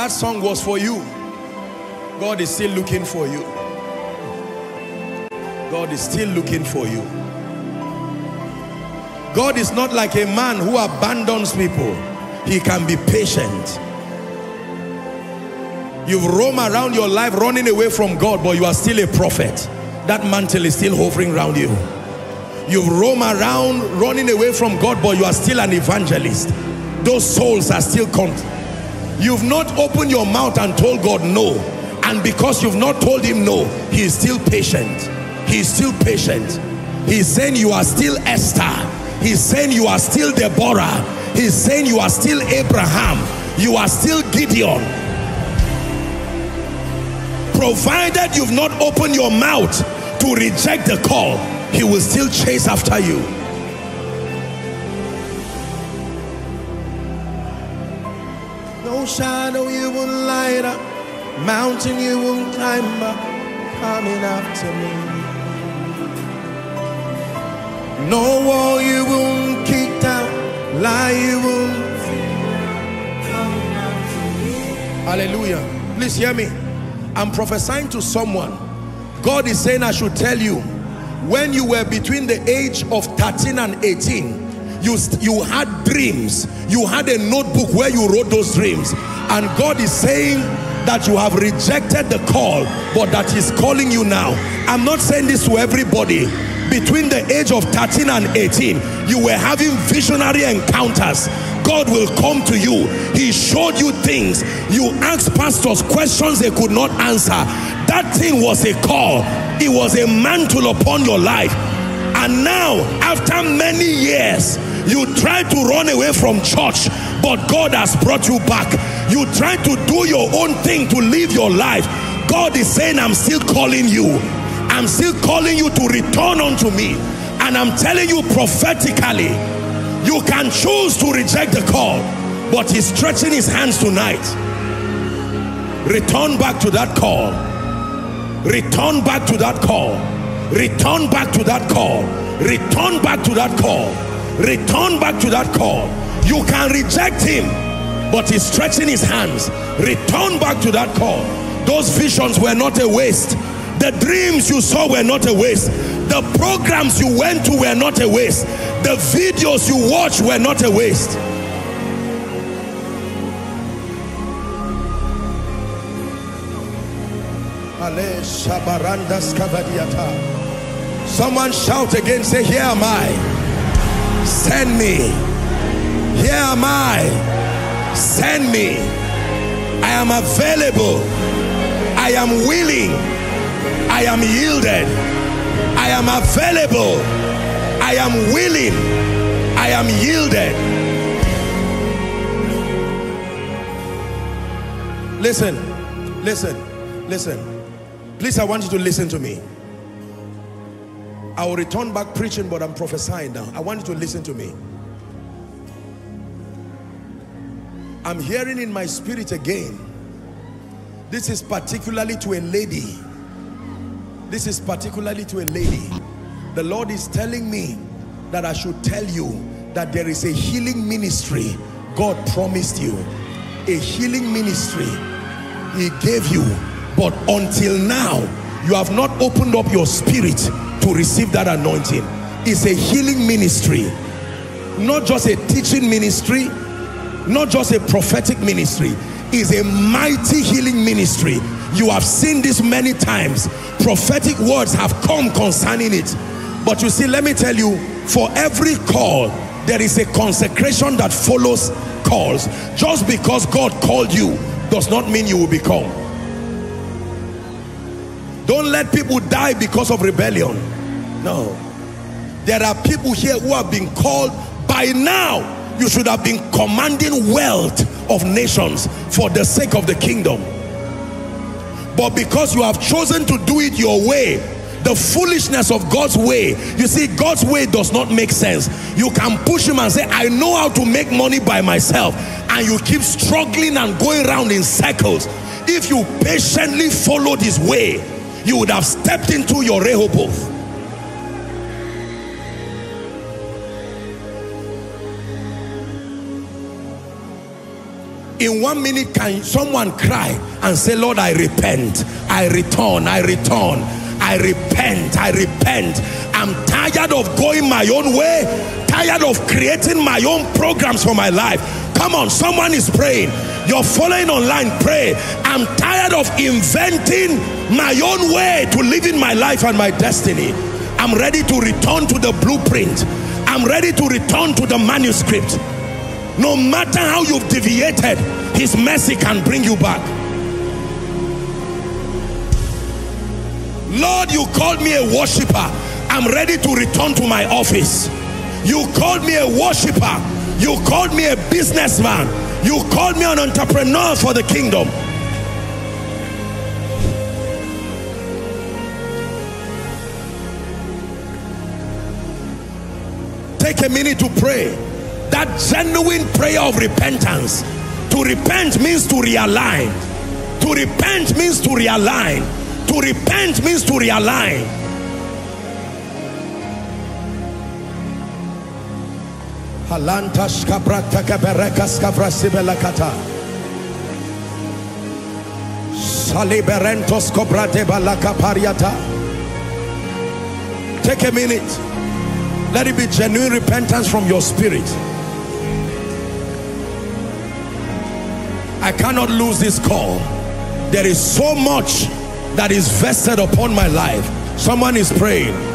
That song was for you. God is still looking for you. God is still looking for you. God is not like a man who abandons people. He can be patient. You've roamed around your life running away from God, but you are still a prophet. That mantle is still hovering around you. You've roamed around running away from God, but you are still an evangelist. Those souls are still come. You've not opened your mouth and told God no. And because you've not told him no, he is still patient. He is still patient. He's saying you are still Esther. He's saying you are still Deborah. He's saying you are still Abraham. You are still Gideon. Provided you've not opened your mouth to reject the call, he will still chase after you. No shadow you won't light up, mountain you won't climb up, coming after me. No wall you won't kick down, lie you won't. Hallelujah. Please hear me. I'm prophesying to someone. God is saying I should tell you, when you were between the age of 13 and 18, you, you had dreams. You had a notebook where you wrote those dreams. And God is saying that you have rejected the call, but that he's calling you now. I'm not saying this to everybody. Between the age of 13 and 18 you were having visionary encounters. God will come to you. He showed you things. You asked pastors questions they could not answer. That thing was a call. It was a mantle upon your life. And now after many years you try to run away from church but God has brought you back you try to do your own thing to live your life God is saying I'm still calling you I'm still calling you to return unto me. And I'm telling you prophetically, you can choose to reject the call, but he's stretching his hands tonight. Return back to that call. Return back to that call. Return back to that call. Return back to that call. Return back to that call. You can reject him, but he's stretching his hands. Return back to that call. Those visions were not a waste the dreams you saw were not a waste. The programs you went to were not a waste. The videos you watched were not a waste. Someone shout again, say, Here am I. Send me. Here am I. Send me. I am available. I am willing. I am yielded. I am available. I am willing. I am yielded. Listen, listen, listen. Please, I want you to listen to me. I will return back preaching, but I'm prophesying now. I want you to listen to me. I'm hearing in my spirit again. This is particularly to a lady this is particularly to a lady. The Lord is telling me that I should tell you that there is a healing ministry God promised you. A healing ministry He gave you. But until now, you have not opened up your spirit to receive that anointing. It's a healing ministry. Not just a teaching ministry. Not just a prophetic ministry. It's a mighty healing ministry you have seen this many times. Prophetic words have come concerning it. But you see, let me tell you, for every call, there is a consecration that follows calls. Just because God called you does not mean you will be called. Don't let people die because of rebellion. No. There are people here who have been called by now. You should have been commanding wealth of nations for the sake of the kingdom. But because you have chosen to do it your way, the foolishness of God's way, you see, God's way does not make sense. You can push him and say, I know how to make money by myself. And you keep struggling and going around in circles. If you patiently followed his way, you would have stepped into your Rehoboth. In one minute, can someone cry and say, Lord, I repent, I return, I return, I repent, I repent. I'm tired of going my own way, tired of creating my own programs for my life. Come on, someone is praying. You're following online, pray. I'm tired of inventing my own way to living my life and my destiny. I'm ready to return to the blueprint. I'm ready to return to the manuscript. No matter how you've deviated, his mercy can bring you back. Lord, you called me a worshiper. I'm ready to return to my office. You called me a worshiper. You called me a businessman. You called me an entrepreneur for the kingdom. Take a minute to pray. That genuine prayer of repentance. To repent means to realign. To repent means to realign. To repent means to realign. Halantas kabrata kaberekas kavrasibelakata. Saliberentos kobrate balakapariata. Take a minute. Let it be genuine repentance from your spirit. I cannot lose this call. There is so much that is vested upon my life. Someone is praying.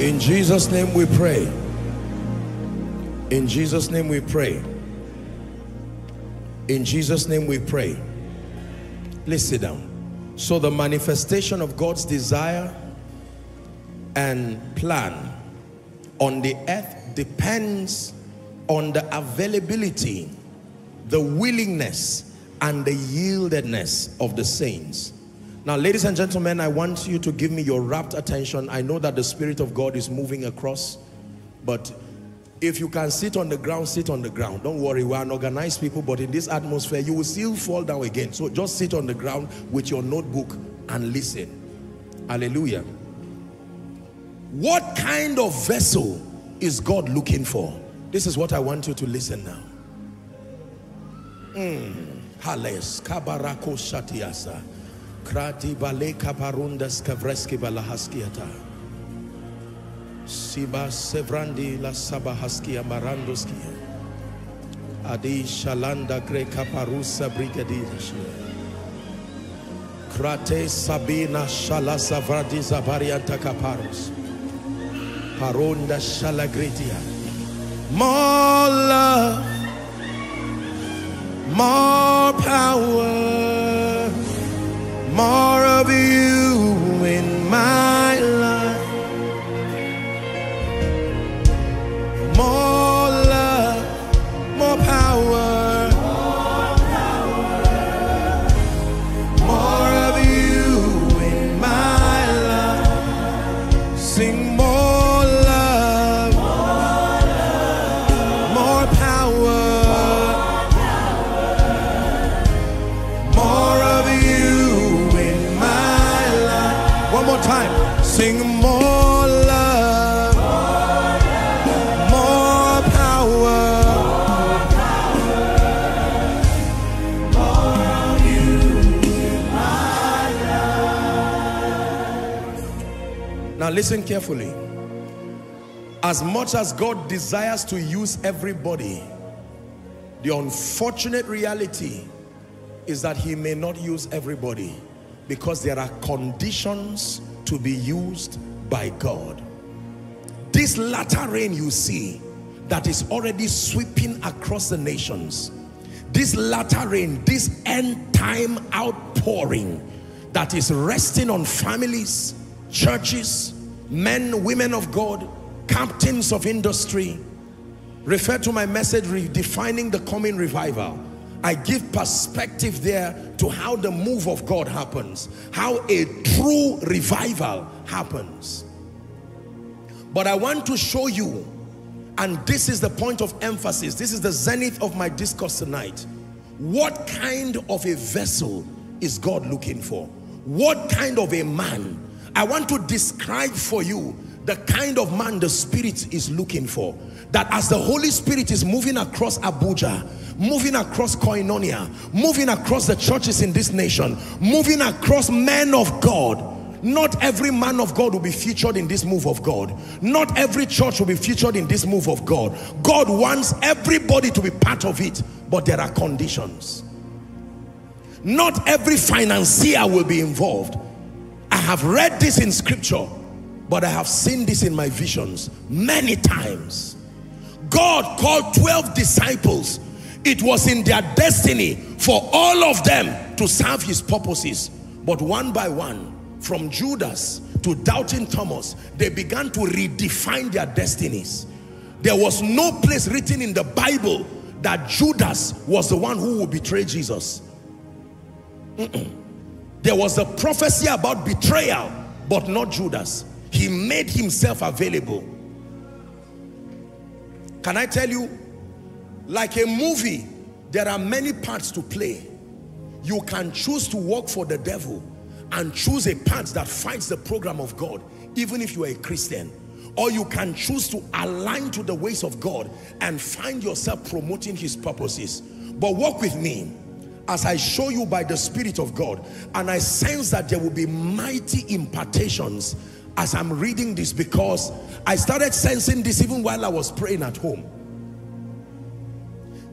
In Jesus' name we pray. In Jesus' name we pray. In Jesus' name we pray. Please sit down. So the manifestation of God's desire and plan on the earth depends on the availability, the willingness, and the yieldedness of the saints. Now, ladies and gentlemen, I want you to give me your rapt attention. I know that the Spirit of God is moving across, but if you can sit on the ground, sit on the ground. Don't worry, we're an organized people, but in this atmosphere, you will still fall down again. So just sit on the ground with your notebook and listen. Hallelujah. What kind of vessel is God looking for? This is what I want you to listen now. Mm. Krati baleka parundas kavreski balahaskiata. Siba sevrandi la sabahaskia marandoskia. Adi shalanda greka parusa brigadishia. Krate sabina shalasa vradiza varianta kaparus. Paronda shalagritia. More love, time. Sing more love, more power. Now listen carefully. As much as God desires to use everybody, the unfortunate reality is that he may not use everybody because there are conditions to be used by God. This latter rain you see that is already sweeping across the nations, this latter rain, this end time outpouring that is resting on families, churches, men, women of God, captains of industry. Refer to my message, Redefining the Coming Revival. I give perspective there to how the move of God happens, how a true revival happens. But I want to show you, and this is the point of emphasis, this is the zenith of my discourse tonight. What kind of a vessel is God looking for? What kind of a man? I want to describe for you the kind of man the Spirit is looking for. That as the Holy Spirit is moving across Abuja, moving across Koinonia, moving across the churches in this nation, moving across men of God, not every man of God will be featured in this move of God. Not every church will be featured in this move of God. God wants everybody to be part of it, but there are conditions. Not every financier will be involved. I have read this in scripture, but I have seen this in my visions many times. God called 12 disciples. It was in their destiny for all of them to serve his purposes. But one by one, from Judas to doubting Thomas, they began to redefine their destinies. There was no place written in the Bible that Judas was the one who would betray Jesus. Mm -mm. There was a prophecy about betrayal, but not Judas. He made himself available. Can I tell you, like a movie, there are many parts to play. You can choose to work for the devil and choose a path that fights the program of God, even if you are a Christian. Or you can choose to align to the ways of God and find yourself promoting his purposes. But walk with me as I show you by the Spirit of God. And I sense that there will be mighty impartations as I'm reading this because I started sensing this even while I was praying at home.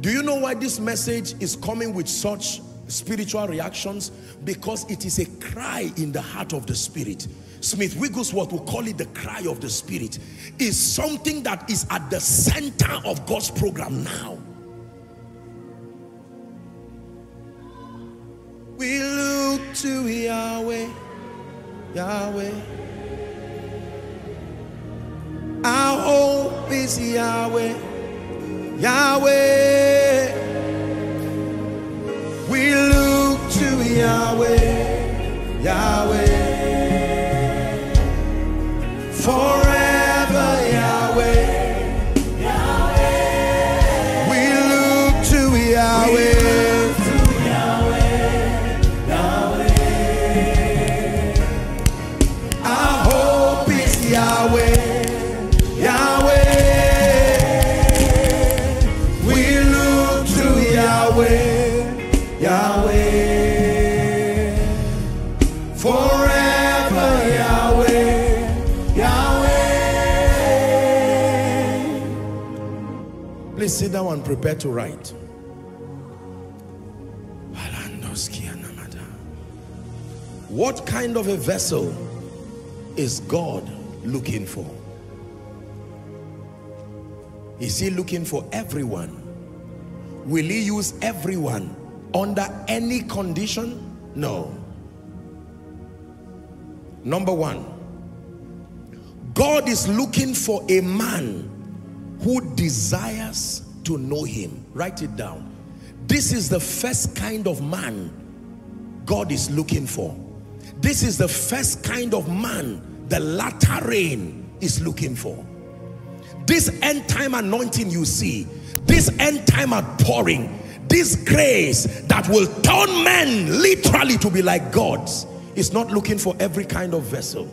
Do you know why this message is coming with such spiritual reactions? Because it is a cry in the heart of the spirit. Smith Wigglesworth will call it the cry of the spirit. Is something that is at the center of God's program now. We look to Yahweh Yahweh our hope is Yahweh Yahweh we look to Yahweh, Yahweh. Sit down and prepare to write. What kind of a vessel is God looking for? Is he looking for everyone? Will he use everyone under any condition? No. Number one, God is looking for a man who desires to know him. Write it down. This is the first kind of man God is looking for. This is the first kind of man the latter rain is looking for. This end time anointing you see, this end time outpouring, this grace that will turn men literally to be like gods is not looking for every kind of vessel.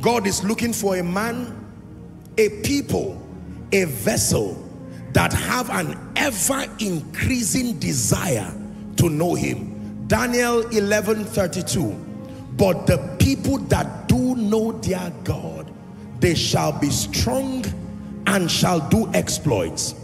God is looking for a man, a people, a vessel that have an ever increasing desire to know him. Daniel 11 32. But the people that do know their God, they shall be strong and shall do exploits.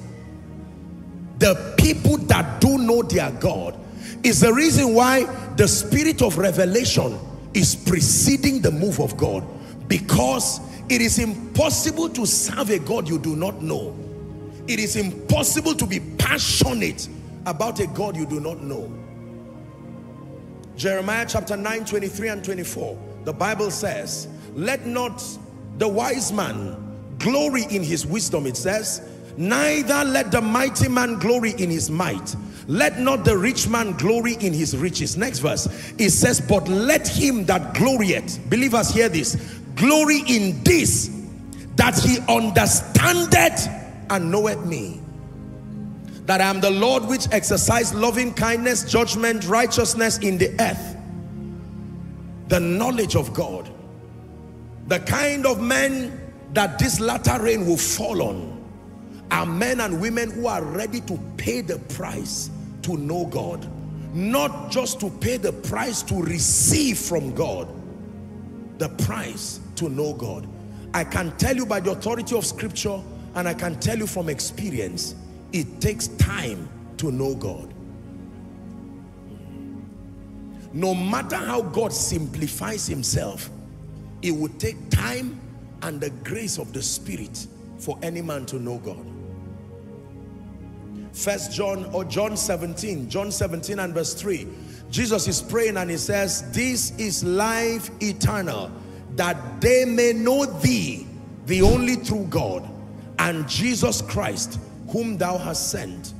The people that do know their God is the reason why the spirit of revelation is preceding the move of God because it is impossible to serve a God you do not know. It is impossible to be passionate about a God you do not know. Jeremiah chapter 9, 23 and 24. The Bible says, let not the wise man glory in his wisdom, it says, neither let the mighty man glory in his might. Let not the rich man glory in his riches. Next verse, it says, but let him that glorieth, believers hear this, glory in this, that he understandeth and knoweth me that I am the Lord which exercise loving kindness, judgment, righteousness in the earth. The knowledge of God. The kind of men that this latter rain will fall on are men and women who are ready to pay the price to know God. Not just to pay the price to receive from God. The price to know God. I can tell you by the authority of scripture and I can tell you from experience it takes time to know God. No matter how God simplifies himself, it would take time and the grace of the Spirit for any man to know God. First John or John 17, John 17 and verse 3. Jesus is praying and he says, This is life eternal, that they may know thee, the only true God, and Jesus Christ, whom thou hast sent.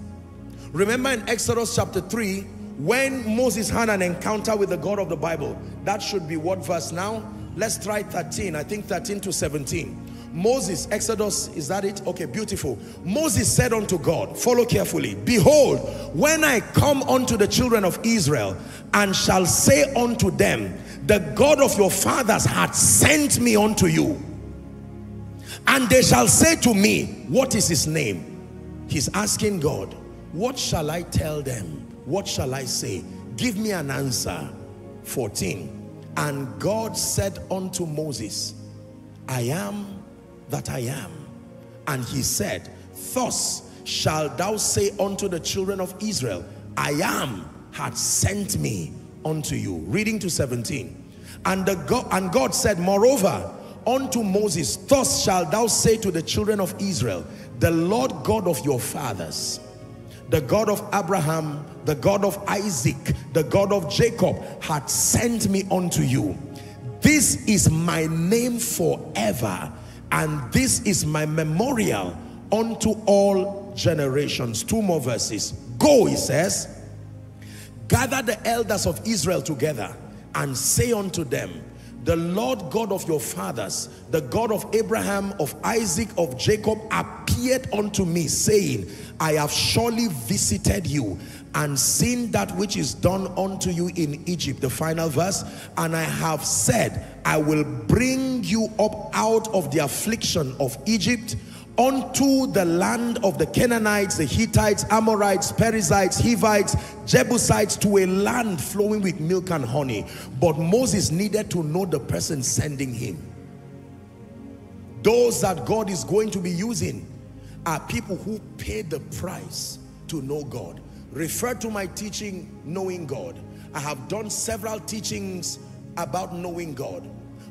Remember in Exodus chapter 3, when Moses had an encounter with the God of the Bible, that should be what verse now? Let's try 13, I think 13 to 17. Moses, Exodus, is that it? Okay, beautiful. Moses said unto God, follow carefully, Behold, when I come unto the children of Israel and shall say unto them, The God of your fathers hath sent me unto you. And they shall say to me, What is his name? He's asking God, what shall I tell them? What shall I say? Give me an answer. 14. And God said unto Moses, I am that I am. And he said, Thus shalt thou say unto the children of Israel, I am had sent me unto you. Reading to 17. And, the God, and God said, Moreover, unto Moses, Thus shalt thou say to the children of Israel, the Lord God of your fathers, the God of Abraham, the God of Isaac, the God of Jacob had sent me unto you. This is my name forever, and this is my memorial unto all generations. Two more verses. Go, he says, gather the elders of Israel together and say unto them, the Lord God of your fathers, the God of Abraham, of Isaac, of Jacob, appeared unto me, saying, I have surely visited you and seen that which is done unto you in Egypt. The final verse, and I have said, I will bring you up out of the affliction of Egypt unto the land of the Canaanites, the Hittites, Amorites, Perizzites, Hivites, Jebusites, to a land flowing with milk and honey. But Moses needed to know the person sending him. Those that God is going to be using are people who pay the price to know God. Refer to my teaching, Knowing God. I have done several teachings about knowing God.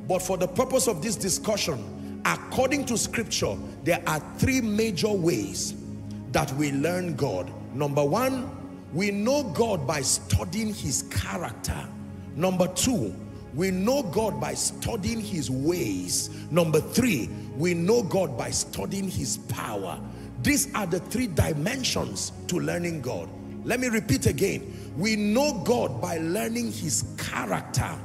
But for the purpose of this discussion, according to scripture there are three major ways that we learn God. Number one we know God by studying his character. Number two we know God by studying his ways. Number three we know God by studying his power. These are the three dimensions to learning God. Let me repeat again. We know God by learning his character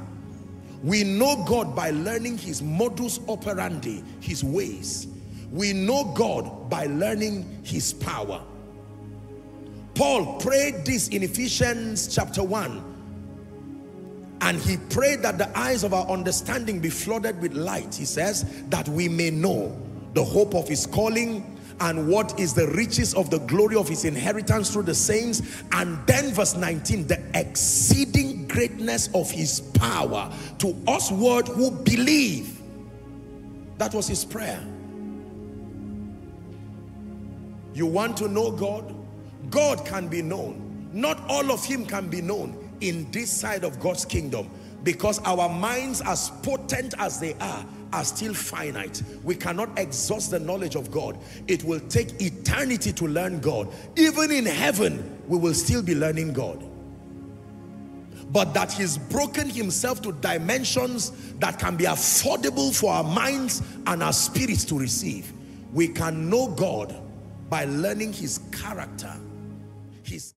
we know God by learning his modus operandi, his ways. We know God by learning his power. Paul prayed this in Ephesians chapter 1. And he prayed that the eyes of our understanding be flooded with light. He says that we may know the hope of his calling and what is the riches of the glory of his inheritance through the saints and then verse 19 the exceeding greatness of his power to us word who believe that was his prayer you want to know God God can be known not all of him can be known in this side of God's kingdom because our minds as potent as they are are still finite. We cannot exhaust the knowledge of God. It will take eternity to learn God. Even in heaven, we will still be learning God. But that he's broken himself to dimensions that can be affordable for our minds and our spirits to receive. We can know God by learning his character. His